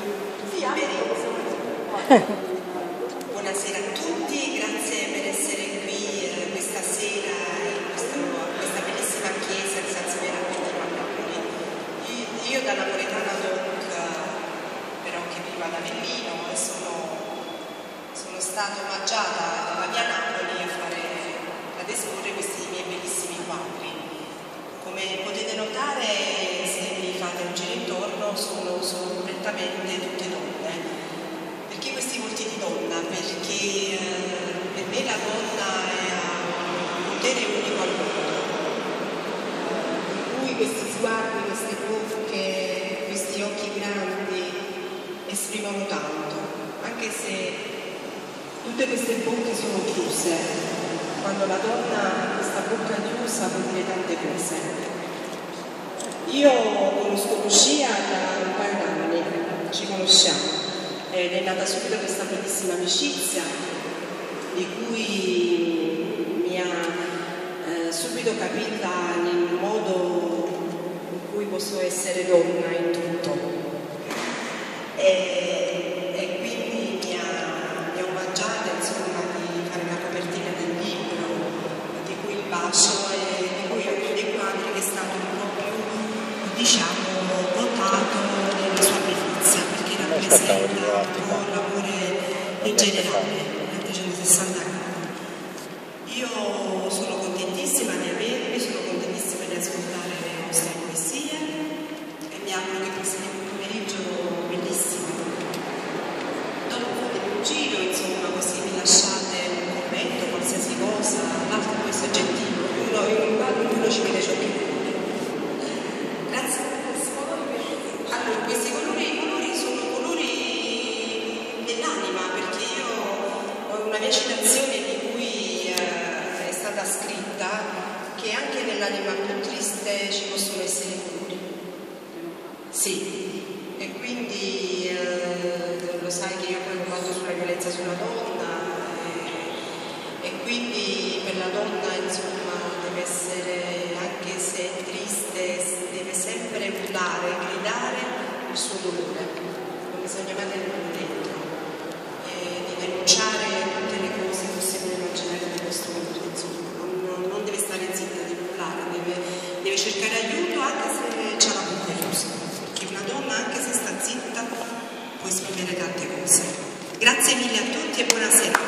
Buonasera a tutti, grazie per essere qui eh, questa sera in questo, questa bellissima chiesa di San Severo Napoli. Io, da napoletana doc, però che vivo ad Avellino sono, sono stata omaggiata dalla mia Napoli a fare, ad esporre questi miei bellissimi quadri. Come potete notare, se mi fate un giro intorno, sono, prettamente tutte donne perché questi volti di donna? Perché eh, per me la donna ha un potere unico al mondo, in cui questi sguardi, queste bocche, questi occhi grandi esprimono tanto, anche se tutte queste bocche sono chiuse. Quando la donna ha questa bocca chiusa può dire tante cose. Io conosco Lucia da ci conosciamo. Ed è nata subito questa bellissima amicizia di cui mi ha eh, subito capita nel modo in cui posso essere donna in tutto. E, quindi mi ha, mi ha omaggiata insomma di fare la copertina del libro di cui il bacio e di cui è uno dei quadri che è stato un po' più diciamo votato nella sua bellezza rappresenta un po' l'amore in generale, l'arte 60 anni. anima più triste ci possono essere tutti. Sì, e quindi eh, lo sai che io poi ho fatto sulla violenza sulla donna e, e quindi per la donna insomma deve essere, anche se è triste, deve sempre urlare, gridare il suo dolore, come sognavate nel detto. anche se c'è la bocca chiusa, perché una donna anche se sta zitta può esprimere tante cose. Grazie mille a tutti e buonasera.